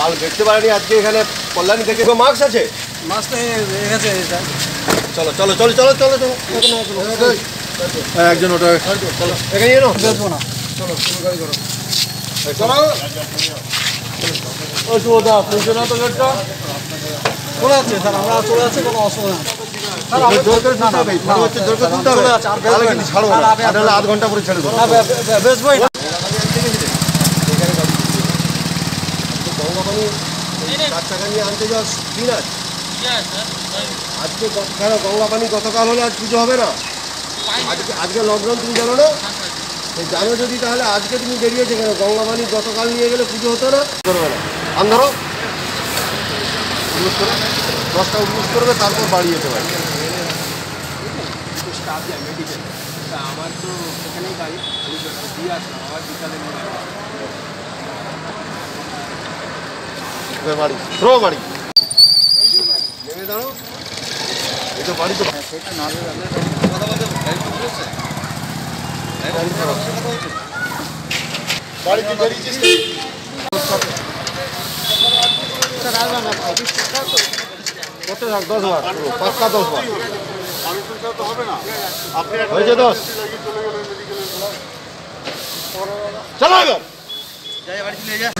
কাল দেখতে পারেনি আজকে এখানে কল্যাণী থেকে মাস্ক আছে রেখেছে এটা চলো চলো চলো চলো চলো চলো হ্যাঁ, একজন ওটা চলো এখানে এনো বেচবো না চলো ও সুবোধা খুলছে না তো গেটটা চলে যাচ্ছে স্যার আমরা চলে যাচ্ছি কোনো অসুবিধা করে না, মনে করে আধ ঘণ্টা পরে ছেড়ে দেবো না, বে- বে- না গঙ্গাপানি চার নিয়ে আনতে যাওয়া দিন আছে? আজকে কেন গঙ্গাপানি গতকাল হলে আজ পুজো হবে না? আজকে আজকে লকডাউন তুমি জানো না? জানো যদি তাহলে আজকে তুমি বেরিয়েছে কেন? গঙ্গাপানি গতকাল নিয়ে গেলে পুজো হতো না? করবে না। আন ধরো। করে। দশটা উল্লুস করবে তারপর বাড়ি যেতে পারে আমার তো এখানেই বাড়ি। আমি দিয়ে আসলাম আবার বিকালে নিয়ে আসলাম। এবার বাড়ি। থ্রো বাড়ি। নেমে দাঁড়ো এই তো বাড়ি তো সেটা না কথা বলতে বেরিয়েছিস কত থাক দশ বার। পাক্কা দশ বার। হয়েছে দশ। চলো এবার। যাই বাড়ি চলে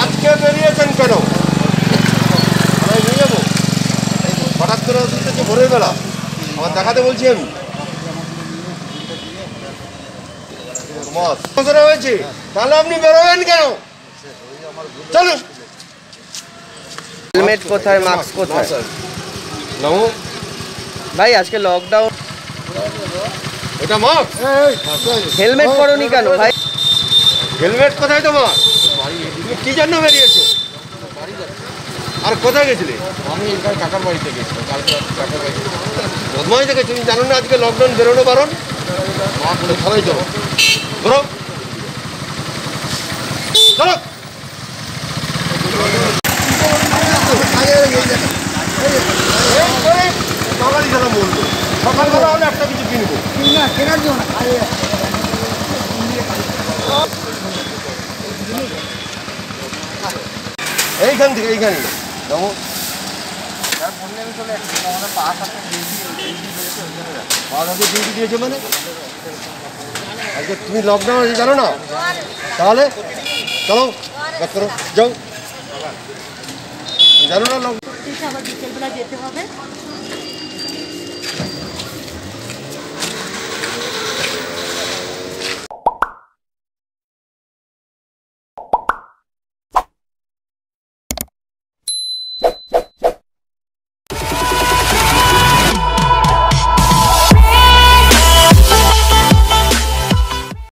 আজকে বেরিয়েছেন কেন? আমি নিয়ে যাব। হঠাৎ করে থেকে ভোরের বেলা। আমার দেখাতে বলছি আমি। হয়েছে। তাহলে আপনি বেরোবেন কেন? চলুন। হেলমেট কোথায়? মাস্ক কোথায়? ভাই আজকে লকডাউন এটা মাস্ক? হেলমেট পরনি কেন ভাই? হেলমেট কোথায় তোমার? তুমি কি জন্য বেরিয়েছো? আর কোথায় গেছিলে? আমি কাকার বাড়িতে গেছিলাম কালকে কাকার বাড়িতে বদমাই থেকে তুমি জানো না আজকে লকডাউন বেরোনো বারণ? সবাই চলো ধরো। এইখান থেকে, এইখানে যেমন দিয়েছে মানে? আজকে তুমি লকডাউন আছে, জানো না? তাহলে চলো ব্যাক করো। যাও। জানো না লকডাউন যেতে হবে।